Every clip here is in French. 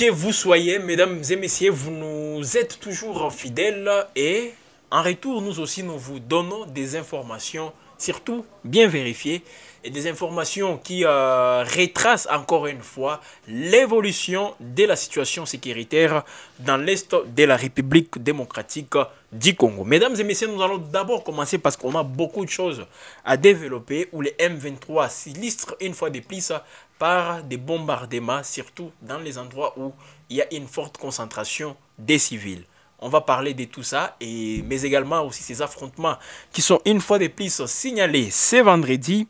que vous soyez, mesdames et messieurs, vous nous êtes toujours fidèles et en retour, nous aussi, nous vous donnons des informations, surtout bien vérifiées, et des informations qui euh, retracent encore une fois l'évolution de la situation sécuritaire dans l'Est de la République démocratique du Congo. Mesdames et messieurs, nous allons d'abord commencer parce qu'on a beaucoup de choses à développer où les M23 s'illustrent une fois de plus par des bombardements, surtout dans les endroits où il y a une forte concentration des civils. On va parler de tout ça, et, mais également aussi ces affrontements qui sont une fois de plus signalés ce vendredi,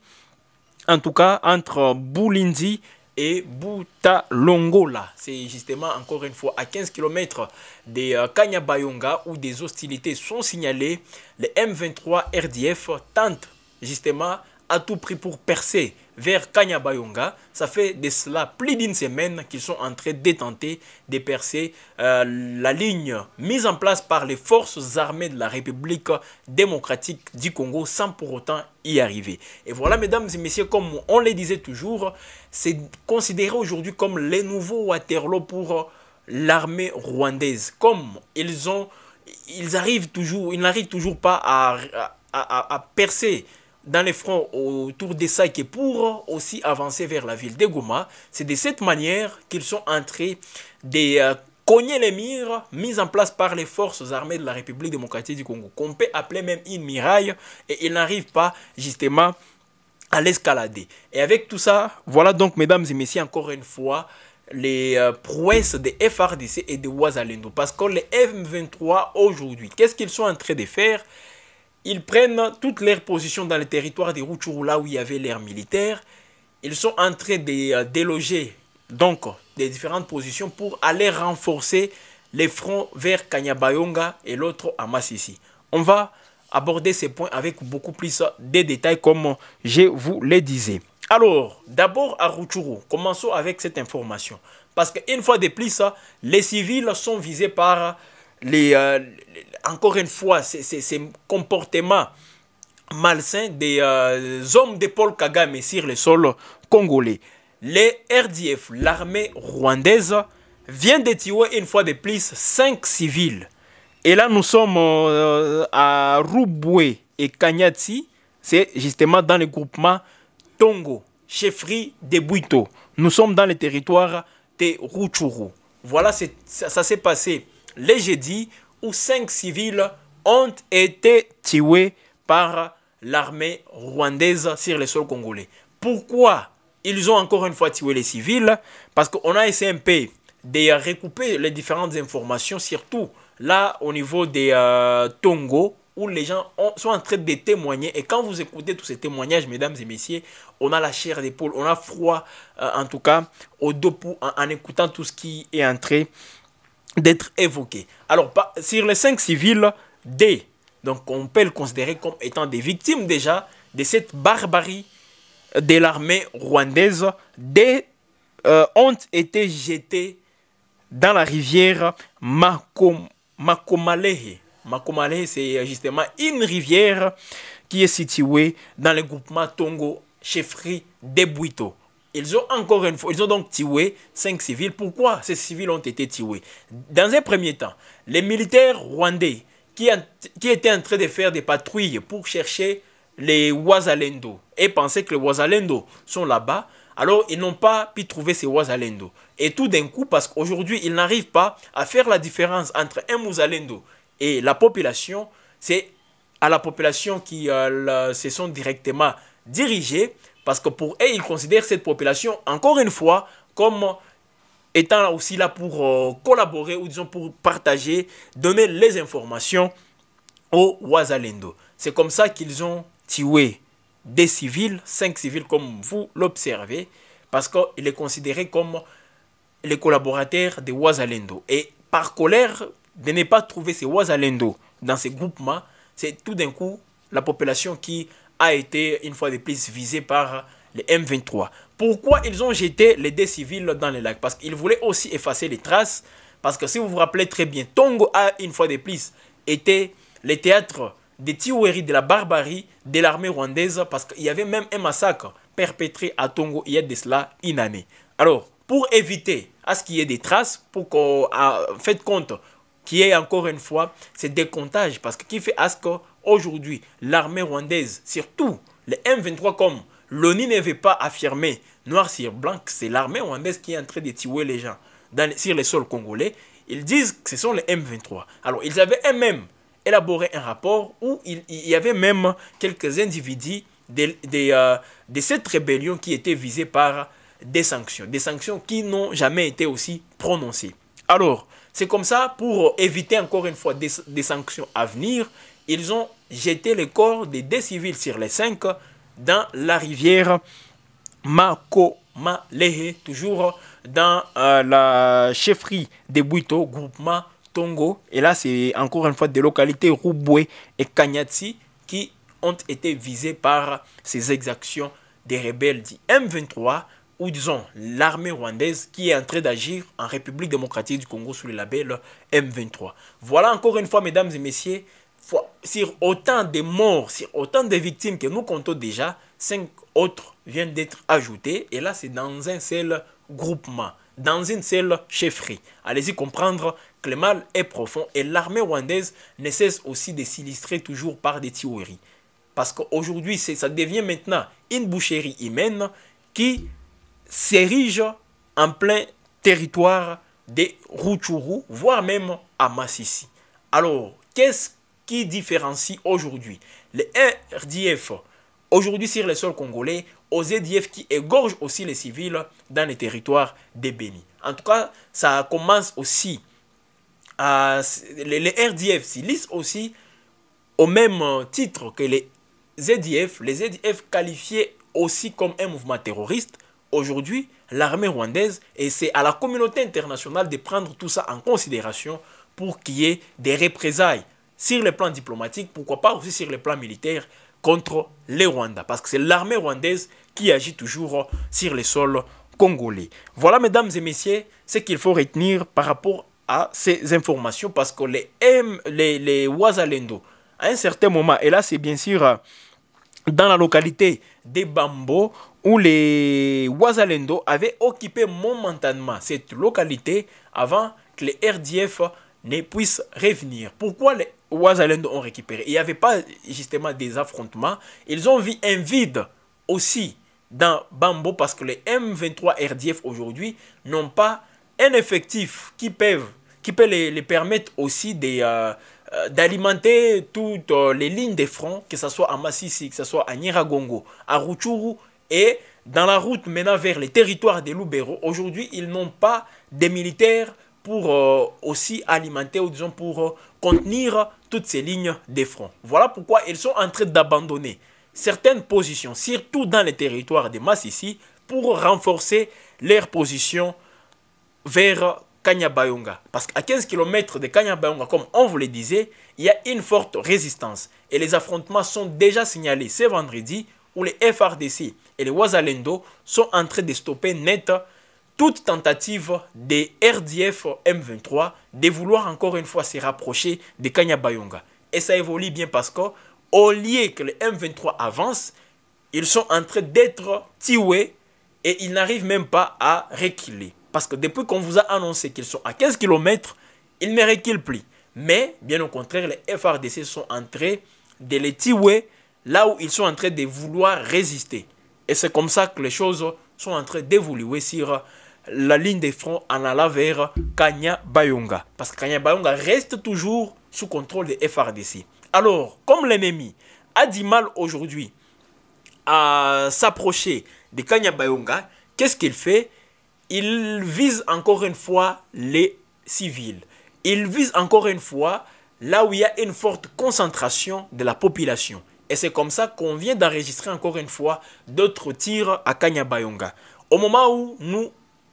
en tout cas entre Boulindi et Boutalongola. C'est justement encore une fois à 15 km de Kanyabayonga où des hostilités sont signalées. Les M23 RDF tentent justement à tout prix pour percer vers Kanyabayonga. Ça fait de cela plus d'une semaine qu'ils sont en train de tenter de percer euh, la ligne mise en place par les forces armées de la République démocratique du Congo sans pour autant y arriver. Et voilà, mesdames et messieurs, comme on le disait toujours, c'est considéré aujourd'hui comme les nouveaux Waterloo pour l'armée rwandaise. Comme ils ont, ils arrivent toujours, ils n'arrivent toujours pas à, percer dans les fronts autour des Saïk pour aussi avancer vers la ville de Goma. C'est de cette manière qu'ils sont entrés de euh, cogner les murs mis en place par les forces armées de la République démocratique du Congo, qu'on peut appeler même une miraille, et ils n'arrivent pas justement à l'escalader. Et avec tout ça, voilà donc, mesdames et messieurs, encore une fois, les euh, prouesses des FRDC et de Ouazalendo. Parce que les M23 aujourd'hui, qu'est-ce qu'ils sont en train de faire? Ils prennent toutes leurs positions dans le territoire de Rutshuru, là où il y avait l'air militaire. Ils sont en train de euh, déloger donc des différentes positions pour aller renforcer les fronts vers Kanyabayonga et l'autre à Massissi. On va aborder ces points avec beaucoup plus de détails comme je vous le disais. Alors, d'abord à Rutshuru, commençons avec cette information. Parce qu'une fois de plus, les civils sont visés par les, euh, encore une fois, ces, comportements malsains des euh, hommes de Paul Kagame sur le sol congolais. Les RDF, l'armée rwandaise, vient de tuer une fois de plus cinq civils. Et là, nous sommes euh, à Rubwe et Kanyati. C'est justement dans le groupement Tongo, chefferie de Buito. Nous sommes dans le territoire de Ruchuru. Voilà, ça, ça s'est passé le jeudi où cinq civils ont été tués par l'armée rwandaise sur le sol congolais. Pourquoi ils ont encore une fois tué les civils? Parce qu'on a essayé un peu de recouper les différentes informations, surtout là au niveau des euh, Tongo, où les gens sont en train de témoigner. Et quand vous écoutez tous ces témoignages, mesdames et messieurs, on a la chair d'épaule, on a froid, euh, en tout cas, au dos en, en, écoutant tout ce qui est entré d'être évoqué. Alors, sur les cinq civils, des, donc on peut le considérer comme étant des victimes déjà de cette barbarie de l'armée rwandaise, des euh, ont été jetés dans la rivière Makom, Makomalehe. Makomalehe, c'est justement une rivière qui est située dans le groupement Tongo, chefferie de Buito. Ils ont encore une fois, ils ont donc tué cinq civils. Pourquoi ces civils ont été tués? Dans un premier temps, les militaires rwandais qui, étaient en train de faire des patrouilles pour chercher les Ouazalendo et pensaient que les Ouazalendo sont là-bas, alors ils n'ont pas pu trouver ces Ouazalendo. Et tout d'un coup, parce qu'aujourd'hui, ils n'arrivent pas à faire la différence entre un Ouazalendo et la population, c'est à la population qui euh, se sont directement dirigés parce que pour eux, ils considèrent cette population, encore une fois, comme étant aussi là pour euh, collaborer ou disons pour partager, donner les informations aux Wazalendo. C'est comme ça qu'ils ont tué des civils, cinq civils comme vous l'observez, parce qu'il est considéré comme les collaborateurs de Wazalendo. Et par colère de ne pas trouver ces Wazalendo dans ces groupements, c'est tout d'un coup la population qui a été une fois de plus visé par les M23. Pourquoi ils ont jeté les dés civils dans les lacs? Parce qu'ils voulaient aussi effacer les traces. Parce que si vous vous rappelez très bien, Tongo a une fois de plus été le théâtre des tueries, de la barbarie de l'armée rwandaise. Parce qu'il y avait même un massacre perpétré à Tongo il y a de cela une année. Alors, pour éviter à ce qu'il y ait des traces pour qu'on fait compte qu'il y ait encore une fois ces décomptages. Parce que qui fait à ce qu'aujourd'hui, l'armée rwandaise, surtout les M23 comme l'ONU ne veut pas affirmer noir sur blanc, c'est l'armée rwandaise qui est en train de tuer les gens sur les sols congolais. Ils disent que ce sont les M23. Alors, ils avaient eux-mêmes élaboré un rapport où il, y avait même quelques individus de, euh, de, cette rébellion qui étaient visés par des sanctions. Des sanctions qui n'ont jamais été aussi prononcées. Alors, c'est comme ça, pour éviter encore une fois des, sanctions à venir, ils ont jeté les corps des deux civils sur les cinq dans la rivière Mako-Malehe, toujours dans euh, la chefferie des Buito, groupement Tongo. Et là, c'est encore une fois des localités Rubwe et Kanyatsi qui ont été visées par ces exactions des rebelles du M23 ou disons l'armée rwandaise qui est en train d'agir en République démocratique du Congo sous le label M23. Voilà encore une fois, mesdames et messieurs, sur autant de morts, sur autant de victimes que nous comptons déjà, cinq autres viennent d'être ajoutés. Et là, c'est dans un seul groupement, dans une seule chefferie. Allez-y comprendre que le mal est profond et l'armée rwandaise ne cesse aussi de s'illustrer toujours par des théories. Parce qu'aujourd'hui, ça devient maintenant une boucherie humaine qui s'érige en plein territoire des Rutshuru, voire même à Massissi. Alors, qu'est-ce qui différencie aujourd'hui. Les RDF aujourd'hui sur les sols congolais aux EDF qui égorgent aussi les civils dans les territoires des Béni. En tout cas, ça commence aussi à... Les, RDF s'y lisent aussi au même titre que les ZDF, les ZDF qualifiés aussi comme un mouvement terroriste, aujourd'hui, l'armée rwandaise, et c'est à la communauté internationale de prendre tout ça en considération pour qu'il y ait des représailles sur le plan diplomatique, pourquoi pas aussi sur le plan militaire, contre les Rwandais. Parce que c'est l'armée rwandaise qui agit toujours sur les sols congolais. Voilà, mesdames et messieurs, ce qu'il faut retenir par rapport à ces informations. Parce que les, M, les, les Ouazalendo, à un certain moment, et là c'est bien sûr dans la localité des Bambo, où les Ouazalendo avaient occupé momentanément cette localité avant que les RDF ne puissent revenir. Pourquoi les Ouazalendo ont récupéré. Il n'y avait pas justement des affrontements. Ils ont vu un vide aussi dans Bambo parce que les M23 RDF aujourd'hui n'ont pas un effectif qui peut, qui peut les, permettre aussi euh, euh, d'alimenter toutes euh, les lignes de front, que ce soit à Massissi, que ce soit à Niragongo, à Ruchuru et dans la route menant vers les territoires des Loubero. Aujourd'hui, ils n'ont pas des militaires pour aussi alimenter ou disons pour contenir toutes ces lignes de front. Voilà pourquoi ils sont en train d'abandonner certaines positions, surtout dans les territoires de Massissi, pour renforcer leur position vers Kanyabayonga. Parce qu'à 15 km de Kanyabayonga, comme on vous le disait, il y a une forte résistance. Et les affrontements sont déjà signalés ce vendredi où les FRDC et les Wazalendo sont en train de stopper net toute tentative des RDF M23 de vouloir encore une fois se rapprocher de Kanyabayonga. Et ça évolue bien parce que au lieu que les M23 avancent, ils sont en train d'être tués et ils n'arrivent même pas à reculer. Parce que depuis qu'on vous a annoncé qu'ils sont à 15 km, ils ne reculent plus. Mais, bien au contraire, les FRDC sont en train de les tuer là où ils sont en train de vouloir résister. Et c'est comme ça que les choses sont en train d'évoluer sur la ligne de front en allant vers Kanya Bayonga. Parce que Kanya Bayonga reste toujours sous contrôle des FRDC. Alors, comme l'ennemi a du mal aujourd'hui à s'approcher de Kanya Bayonga, qu'est-ce qu'il fait? Il vise encore une fois les civils. Il vise encore une fois là où il y a une forte concentration de la population. Et c'est comme ça qu'on vient d'enregistrer encore une fois d'autres tirs à Kanya Bayonga. Au moment où nous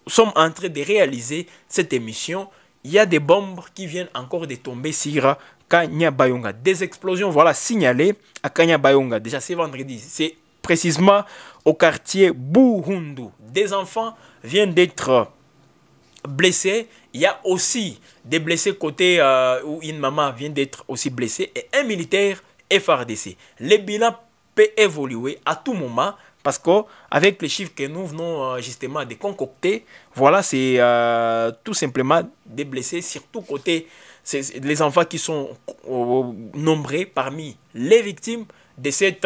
sommes en train de réaliser cette émission, il y a des bombes qui viennent encore de tomber sur Kanyabayonga. Des explosions, voilà, signalées à Kanyabayonga. Déjà, c'est vendredi. C'est précisément au quartier Buhundu. Des enfants viennent d'être blessés. Il y a aussi des blessés côté euh, où une maman vient d'être aussi blessée et un militaire FRDC. Le bilan peut évoluer à tout moment parce qu'avec les chiffres que nous venons euh, justement de concocter, voilà, c'est euh, tout simplement des blessés, surtout côté les enfants qui sont nombreux parmi les victimes de cette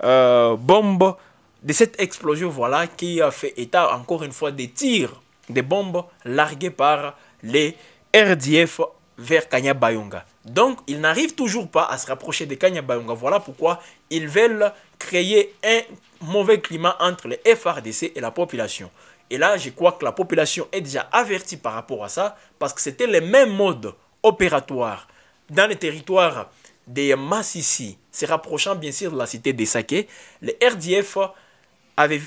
bombe, de cette explosion, voilà, qui a fait état encore une fois des tirs, des bombes larguées par les RDF vers Kanya Bayonga. Donc, ils n'arrivent toujours pas à se rapprocher de Kanya Bayonga. Voilà pourquoi ils veulent créer un mauvais climat entre les FRDC et la population. Et là, je crois que la population est déjà avertie par rapport à ça, parce que c'était les mêmes modes opératoires dans les territoires des Massissi, se rapprochant bien sûr de la cité des Saké. Les RDF avaient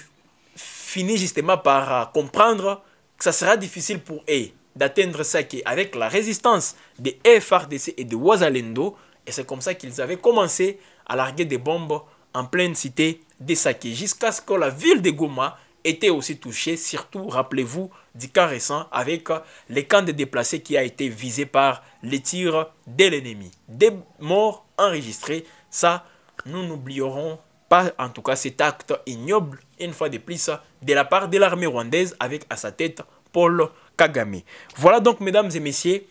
fini justement par comprendre que ça sera difficile pour eux d'atteindre Sake avec la résistance des FRDC et de Ouazalendo. Et c'est comme ça qu'ils avaient commencé à larguer des bombes en pleine cité de Sake. Jusqu'à ce que la ville de Goma était aussi touchée, surtout, rappelez-vous, du cas récent avec les camps de déplacés qui a été visé par les tirs de l'ennemi. Des morts enregistrés, ça, nous n'oublierons pas en tout cas cet acte ignoble, une fois de plus, de la part de l'armée rwandaise avec à sa tête Paul Voilà donc, mesdames et messieurs,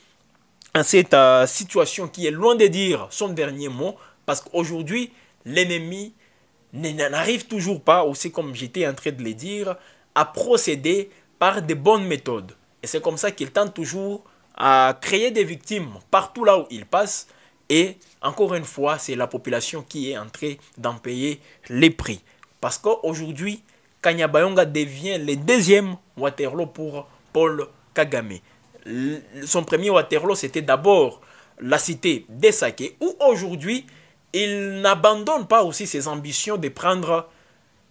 cette euh, situation qui est loin de dire son dernier mot, parce qu'aujourd'hui, l'ennemi n'arrive toujours pas, aussi comme j'étais en train de le dire, à procéder par de bonnes méthodes. Et c'est comme ça qu'il tente toujours à créer des victimes partout là où il passe. Et encore une fois, c'est la population qui est en train d'en payer les prix. Parce qu'aujourd'hui, Kanyabayonga devient le deuxième Waterloo pour Paul Kagame. Son premier Waterloo, c'était d'abord la cité des Sake, où aujourd'hui, il n'abandonne pas aussi ses ambitions de prendre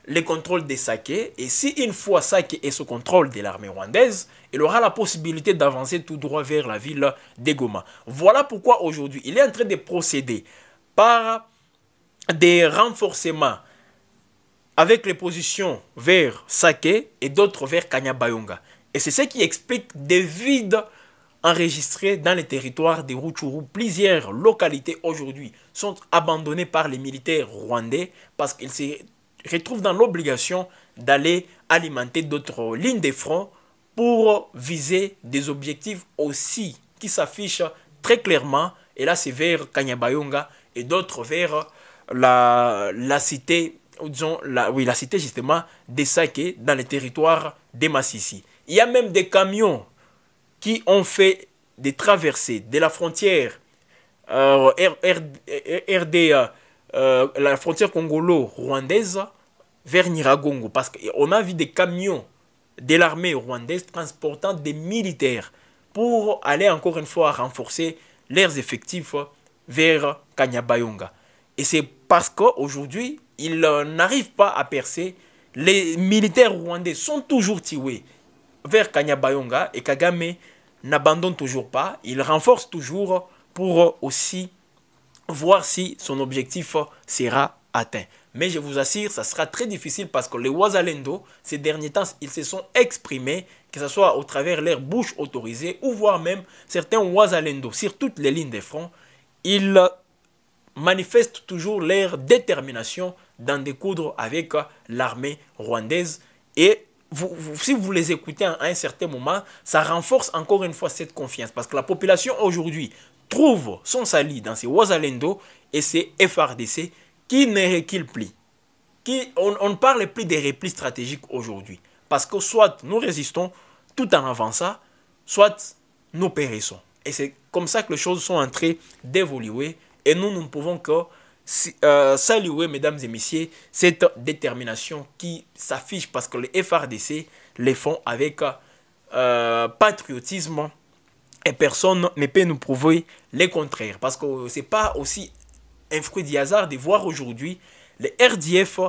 le contrôle des Sake. Et si une fois Sake est sous contrôle de l'armée rwandaise, il aura la possibilité d'avancer tout droit vers la ville de Goma. Voilà pourquoi aujourd'hui, il est en train de procéder par des renforcements avec les positions vers Sake et d'autres vers Kanyabayonga. Et c'est ce qui explique des vides enregistrés dans les territoires des Rutshuru. Plusieurs localités aujourd'hui sont abandonnées par les militaires rwandais parce qu'ils se retrouvent dans l'obligation d'aller alimenter d'autres lignes de front pour viser des objectifs aussi qui s'affichent très clairement. Et là, c'est vers Kanyabayonga et d'autres vers la, la cité, disons, la, oui, la cité justement des Sake dans les territoires des Massissi. Il y a même des camions qui ont fait des traversées de la frontière euh, euh, la frontière congolo-rwandaise vers Niragongo. Parce qu'on a vu des camions de l'armée rwandaise transportant des militaires pour aller encore une fois renforcer leurs effectifs vers Kanyabayonga. Et c'est parce qu'aujourd'hui, ils n'arrivent pas à percer. Les militaires rwandais sont toujours tués vers Kanyabayonga et Kagame n'abandonne toujours pas, il renforce toujours pour aussi voir si son objectif sera atteint. Mais je vous assure, ça sera très difficile parce que les Ouazalendo, ces derniers temps, ils se sont exprimés, que ce soit au travers leur bouche autorisée ou voire même certains Ouazalendo sur toutes les lignes de front, ils manifestent toujours leur détermination d'en découdre avec l'armée rwandaise et si vous les écoutez à un certain moment, ça renforce encore une fois cette confiance. Parce que la population aujourd'hui trouve son salut dans ces Ouazalendo et ces FRDC qui ne reculent plus. Qui, on, ne parle plus des replis stratégiques aujourd'hui. Parce que soit nous résistons tout en avançant, soit nous périssons. Et c'est comme ça que les choses sont en train d'évoluer. Et nous, nous ne pouvons que euh, saluer, mesdames et messieurs, cette détermination qui s'affiche parce que les FRDC les font avec euh, patriotisme et personne ne peut nous prouver le contraire. Parce que ce n'est pas aussi un fruit du hasard de voir aujourd'hui les RDF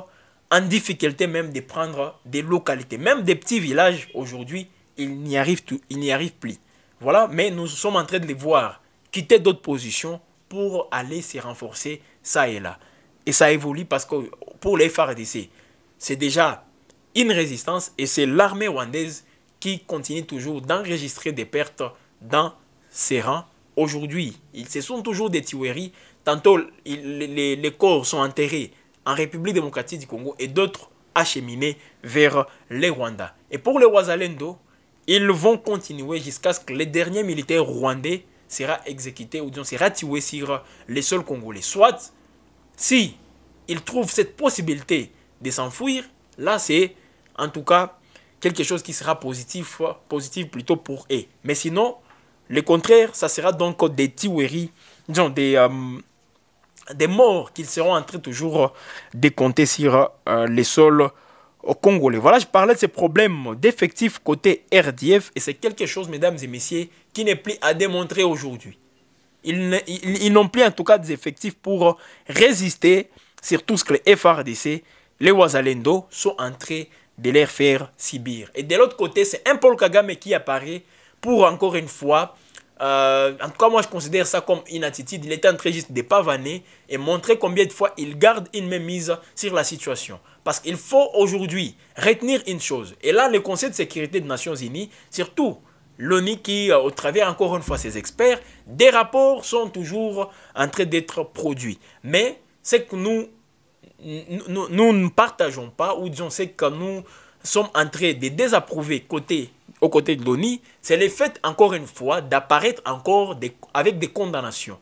en difficulté même de prendre des localités. Même des petits villages aujourd'hui, ils n'y arrivent, arrivent plus. Voilà, mais nous sommes en train de les voir quitter d'autres positions pour aller se renforcer ça et là. Et ça évolue parce que pour les FARDC, c'est déjà une résistance et c'est l'armée rwandaise qui continue toujours d'enregistrer des pertes dans ses rangs. Aujourd'hui, ce sont toujours des tueries. Tantôt, les, corps sont enterrés en République démocratique du Congo et d'autres acheminés vers les Rwandais. Et pour les Wazalendo, ils vont continuer jusqu'à ce que les derniers militaires rwandais sera exécuté ou sera tué sur les sols congolais. Soit, si ils trouvent cette possibilité de s'enfuir, là c'est en tout cas quelque chose qui sera positif, positif plutôt pour eux. Mais sinon, le contraire, ça sera donc des tueries, disons, des, euh, des morts qu'ils seront en train toujours de compter sur euh, les sols Congolais. Voilà, je parlais de ces problèmes d'effectifs côté RDF et c'est quelque chose, mesdames et messieurs, qui n'est plus à démontrer aujourd'hui. Ils n'ont plus en tout cas des effectifs pour résister sur tout ce que les FRDC, les Wazalendo sont entrés de leur faire subir. Et de l'autre côté, c'est un Paul Kagame qui apparaît pour encore une fois euh, en tout cas, moi, je considère ça comme une attitude. Il était en train juste de pavaner et montrer combien de fois il garde une même mise sur la situation. Parce qu'il faut aujourd'hui retenir une chose. Et là, le Conseil de sécurité des Nations Unies, surtout l'ONU qui, euh, au travers encore une fois ses experts, des rapports sont toujours en train d'être produits. Mais c'est que nous, nous, nous ne partageons pas, ou disons, c'est que nous sommes en train de désapprouver côté aux côtés de l'ONU, c'est le fait, encore une fois, d'apparaître encore avec des condamnations.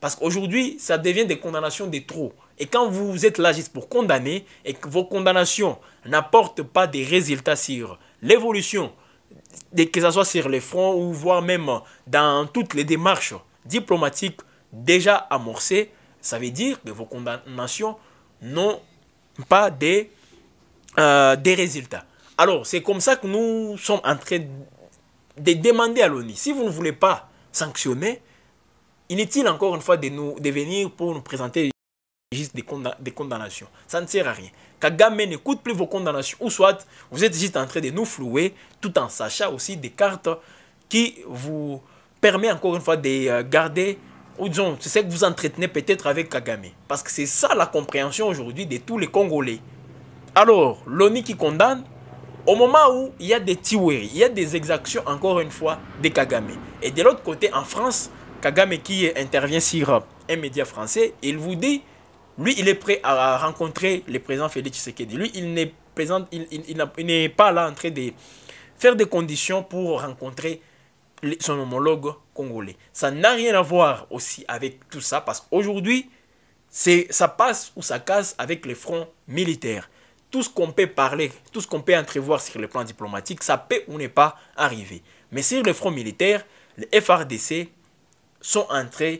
Parce qu'aujourd'hui, ça devient des condamnations de trop. Et quand vous êtes là juste pour condamner et que vos condamnations n'apportent pas des résultats sur l'évolution, que ce soit sur les fronts ou voire même dans toutes les démarches diplomatiques déjà amorcées, ça veut dire que vos condamnations n'ont pas des, euh, des résultats. Alors, c'est comme ça que nous sommes en train de demander à l'ONU, si vous ne voulez pas sanctionner, inutile encore une fois de, nous, de venir pour nous présenter juste des, condamnations. Ça ne sert à rien. Kagame n'écoute plus vos condamnations. Ou soit, vous êtes juste en train de nous flouer, tout en sachant aussi des cartes qui vous permettent encore une fois de euh, garder, ou disons, c'est ce que vous entretenez peut-être avec Kagame. Parce que c'est ça la compréhension aujourd'hui de tous les Congolais. Alors, l'ONU qui condamne, au moment où il y a des tueries, il y a des exactions, encore une fois, de Kagame. Et de l'autre côté, en France, Kagame qui intervient sur un média français, il vous dit, lui, il est prêt à rencontrer le président Félix Tshisekedi. Lui, il n'est pas là en train de faire des conditions pour rencontrer son homologue congolais. Ça n'a rien à voir aussi avec tout ça, parce qu'aujourd'hui, ça passe ou ça casse avec les fronts militaires tout ce qu'on peut parler, tout ce qu'on peut entrevoir sur le plan diplomatique, ça peut ou n'est pas arriver. Mais sur le front militaire, les FRDC sont en train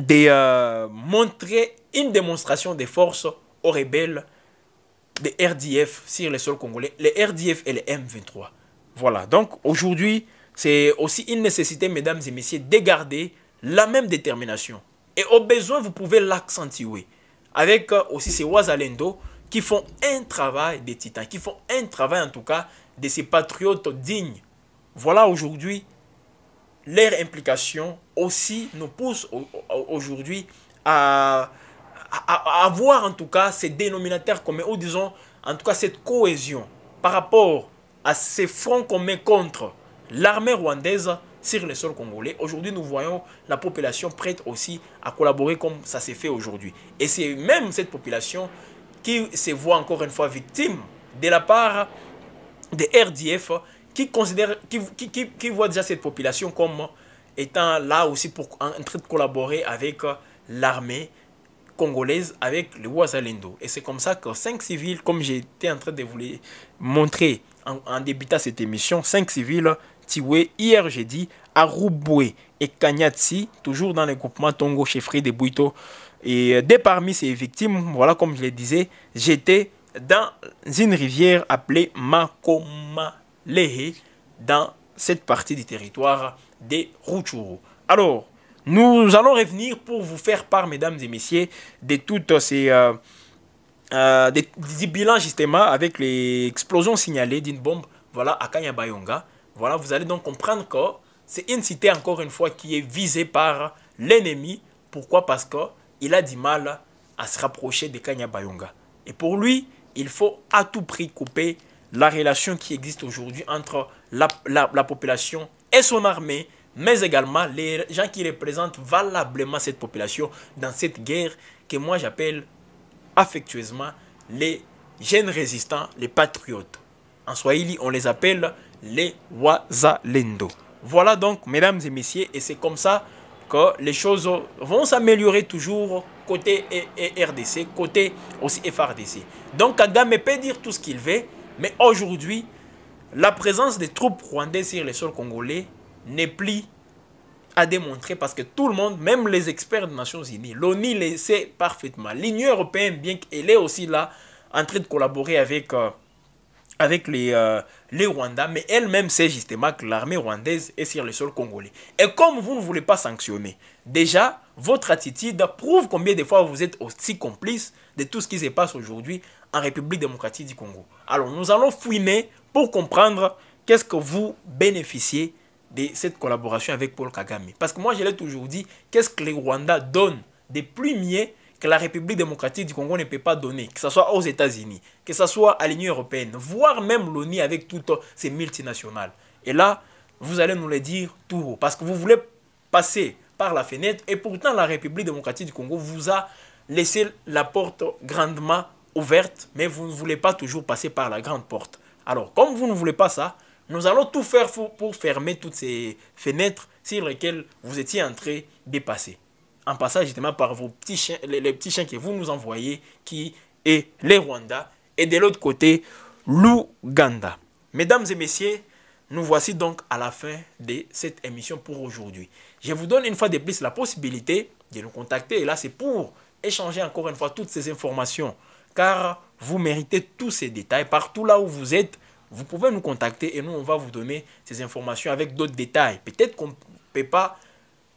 de euh, montrer une démonstration de force aux rebelles des RDF sur le sol congolais, les RDF et les M23. Voilà, donc aujourd'hui, c'est aussi une nécessité, mesdames et messieurs, de garder la même détermination. Et au besoin, vous pouvez l'accentuer. Avec euh, aussi ces Wazalendo, qui font un travail des titans, qui font un travail en tout cas de ces patriotes dignes. Voilà aujourd'hui leur implication aussi nous pousse aujourd'hui à, avoir en tout cas ces dénominateurs communs, ou disons en tout cas cette cohésion par rapport à ces fronts communs contre l'armée rwandaise sur le sol congolais. Aujourd'hui, nous voyons la population prête aussi à collaborer comme ça s'est fait aujourd'hui. Et c'est même cette population qui se voit encore une fois victime de la part des RDF qui, considère, qui, qui, qui, voit déjà cette population comme étant là aussi pour en train de collaborer avec l'armée congolaise, avec le Ouazalendo. Et c'est comme ça que cinq civils, comme j'étais en train de vous les montrer en, débutant cette émission, cinq civils tués hier jeudi à Rouboué et Kanyatsi, toujours dans le groupement Tongo Chefri de Bouito. Et euh, dès parmi ces victimes, voilà comme je le disais, j'étais dans une rivière appelée Makomalehe, dans cette partie du territoire des Rutshuru. Alors, nous allons revenir pour vous faire part, mesdames et messieurs, de toutes ces... Euh, euh, des, bilans justement avec les explosions signalées d'une bombe voilà, à Kanyabayonga. Voilà, vous allez donc comprendre que c'est une cité, encore une fois, qui est visée par l'ennemi. Pourquoi? Parce que il a du mal à se rapprocher de Kanya Bayonga. Et pour lui, il faut à tout prix couper la relation qui existe aujourd'hui entre la, population et son armée, mais également les gens qui représentent valablement cette population dans cette guerre que moi j'appelle affectueusement les jeunes résistants, les patriotes. En Swahili, on les appelle les Wazalendo. Voilà donc, mesdames et messieurs, et c'est comme ça que les choses vont s'améliorer toujours côté RDC, côté aussi FRDC. Donc Kagame peut dire tout ce qu'il veut, mais aujourd'hui, la présence des troupes rwandaises sur les sols congolais n'est plus à démontrer parce que tout le monde, même les experts des Nations Unies, l'ONU le sait parfaitement. L'Union européenne, bien qu'elle est aussi là en train de collaborer avec, euh, avec les, euh, les Rwandais, mais elle-même sait justement que l'armée rwandaise est sur le sol congolais. Et comme vous ne voulez pas sanctionner, déjà, votre attitude prouve combien de fois vous êtes aussi complice de tout ce qui se passe aujourd'hui en République démocratique du Congo. Alors, nous allons fouiner pour comprendre qu'est-ce que vous bénéficiez de cette collaboration avec Paul Kagame. Parce que moi, je l'ai toujours dit, qu'est-ce que les Rwandais donnent de plus mieux que la République démocratique du Congo ne peut pas donner, que ce soit aux États-Unis, que ce soit à l'Union européenne, voire même l'ONU avec toutes ces multinationales. Et là, vous allez nous le dire tout haut, parce que vous voulez passer par la fenêtre, et pourtant la République démocratique du Congo vous a laissé la porte grandement ouverte, mais vous ne voulez pas toujours passer par la grande porte. Alors, comme vous ne voulez pas ça, nous allons tout faire pour, fermer toutes ces fenêtres sur lesquelles vous étiez en train. En passant justement par vos petits chiens, les, petits chiens que vous nous envoyez, qui est les Rwandais, et de l'autre côté, l'Ouganda. Mesdames et messieurs, nous voici donc à la fin de cette émission pour aujourd'hui. Je vous donne une fois de plus la possibilité de nous contacter. Et là, c'est pour échanger encore une fois toutes ces informations. Car vous méritez tous ces détails. Partout là où vous êtes, vous pouvez nous contacter et nous, on va vous donner ces informations avec d'autres détails. Peut-être qu'on ne peut pas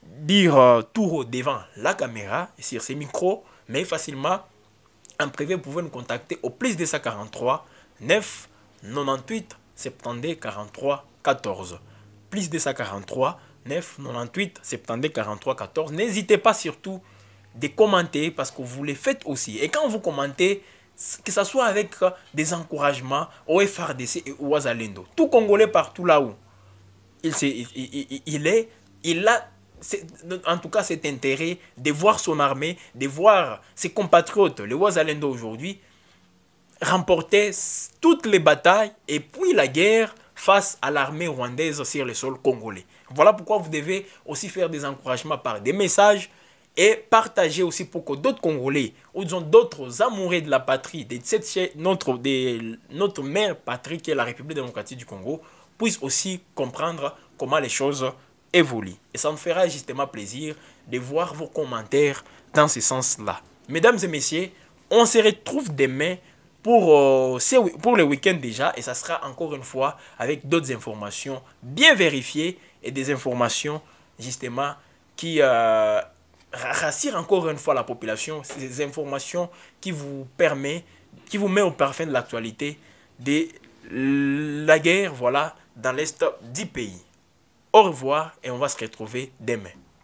dire euh, tout devant la caméra et sur ces micros, mais facilement, en privé, vous pouvez nous contacter au plus de 143 9 98 72 43 14. Plus de 143 9 98 72 43 14. N'hésitez pas surtout de commenter parce que vous les faites aussi. Et quand vous commentez, que ce soit avec euh, des encouragements au FRDC et au Azalendo. Tout Congolais partout là où il, est, il, est, il a en tout cas cet intérêt de voir son armée, de voir ses compatriotes, les Wazalendo aujourd'hui, remporter toutes les batailles et puis la guerre face à l'armée rwandaise sur le sol congolais. Voilà pourquoi vous devez aussi faire des encouragements par des messages, et partager aussi pour que d'autres Congolais ou d'autres amoureux de la patrie, de cette, notre, notre mère patrie qui est la République démocratique du Congo, puissent aussi comprendre comment les choses évoluent. Et ça me fera justement plaisir de voir vos commentaires dans ce sens-là. Mesdames et messieurs, on se retrouve demain pour, euh, pour le week-end déjà et ça sera encore une fois avec d'autres informations bien vérifiées et des informations justement qui... Euh, rassure encore une fois la population, ces informations qui vous permet, qui vous met au parfum de l'actualité de la guerre, voilà, dans l'est du pays. Au revoir et on va se retrouver demain.